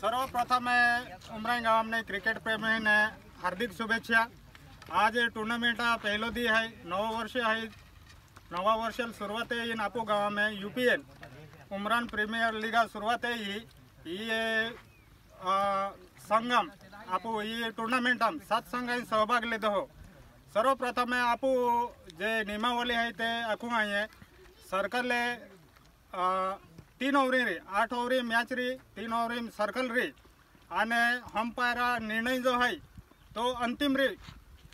सर्वप्रथम उमराई गाँव में क्रिकेट प्रेमी ने हार्दिक शुभेच्छा। आज टूर्नामेंट पहलो दी है नव वर्ष है। नवा वर्ष सुरुवात है इन आपो गाँव में यूपीएल। उमरान प्रीमियर लीग सुरुवात है ये संगम आपू ये टूर्नामेंट सात संघ सहभाग लेते हो। सर्वप्रथम आपू जे नियमावली है ते आखू आहे सरकारले तीन ओवरी री आठ ओवरी मैच री तीन ओवरी सर्कल रे आणि हम्पायरा निर्णय जो है तो अंतिम रे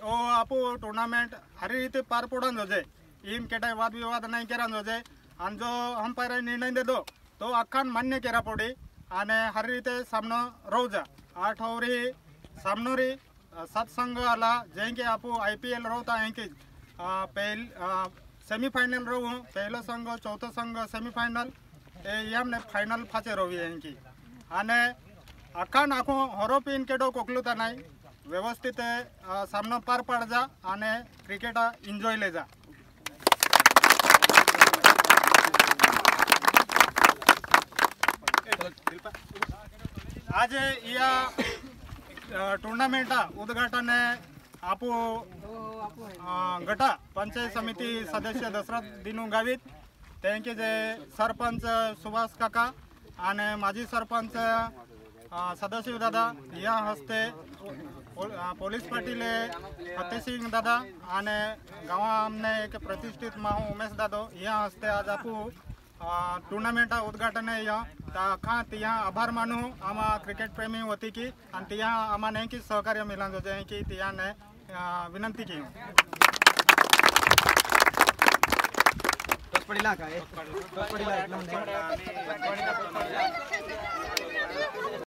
ओ आपो टूर्नामेंट हरी रीते पार पडन जो जे इम केटाय वाद विवाद नहीं केरान जो जे आणि जो हम्पायर निर्णय दे दो तो अख्खान मान्य केरा पड़ी आने हर रीते सामनो राहू जा आठ ओवरी सामनो री सत्संग संघ आला आप की आपो आय पी एल राहता हे की पहिल સેમીફાઇનલ રહું પહેલો સંઘ ચોથો સંઘ સેમીફાઇનલ એ એમને ફાઇનલ ફાચે રહી એનકી અને આખાને આખું હરોપી ઇનકેડો કોકલુતા નહીં વ્યવસ્થિત સામનો પાર પાડજા અને ક્રિકેટ એન્જોય લેજા આજે યા ટુર્નામેન્ટ ઉદઘાટન आपू गटा पंचायत समिती सदस्य दशरथ दिनू गावित त्यांचे जे सरपंच सुभाष काका आणि माजी सरपंच सदाशिव दादा या हस्ते पोलीस पाटील फतेसिंग दादा आणि गावामने एक प्रतिष्ठित माहू उमेश दादो या हस्ते आज आपू टूर्नामेंट उद्घाटन या आखा तिया आभार मानू आम क्रिकेट प्रेमी होती की आणि तिया आमा नहीं कि सहकार्य मिला जो जाए की तिया ने विनंती की पडीला काय